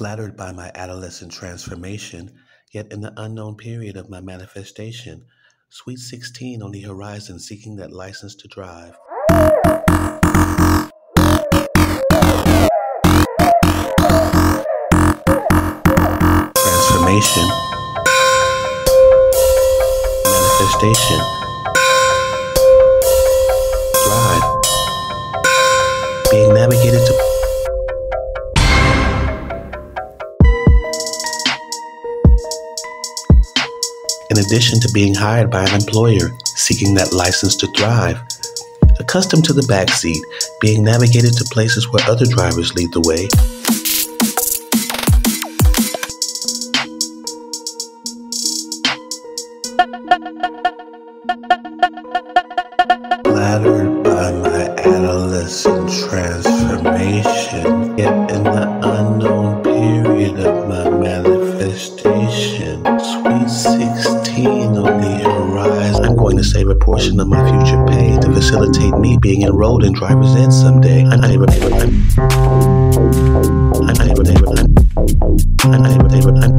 Flattered by my adolescent transformation, yet in the unknown period of my manifestation, sweet 16 on the horizon seeking that license to drive. Transformation, manifestation, drive, being navigated to in addition to being hired by an employer seeking that license to thrive. Accustomed to the backseat, being navigated to places where other drivers lead the way. Flattered by my adolescent transformation, 16 on the horizon. I'm going to save a portion of my future pay to facilitate me being enrolled in driver's ed someday. I'm never, never, I'm, I'm never, never, I'm, I'm never, never, I'm.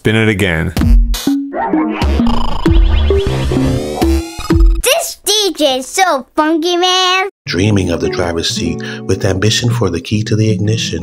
Spin it again. This DJ is so funky, man. dreaming of the driver's seat with ambition for the key to the ignition.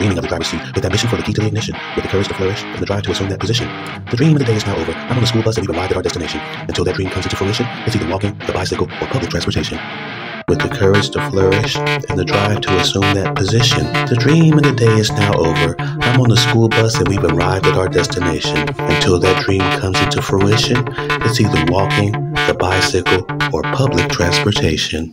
Dreaming of the driver's seat with ambition for the key to the ignition, with the courage to flourish and the drive to assume that position. The dream of the day is now over. I'm on the school bus and we've arrived at our destination. Until that dream comes into fruition, it's either walking, the bicycle, or public transportation. With the courage to flourish and the drive to assume that position. The dream of the day is now over. I'm on the school bus and we've arrived at our destination. Until that dream comes into fruition, it's either walking, the bicycle, or public transportation.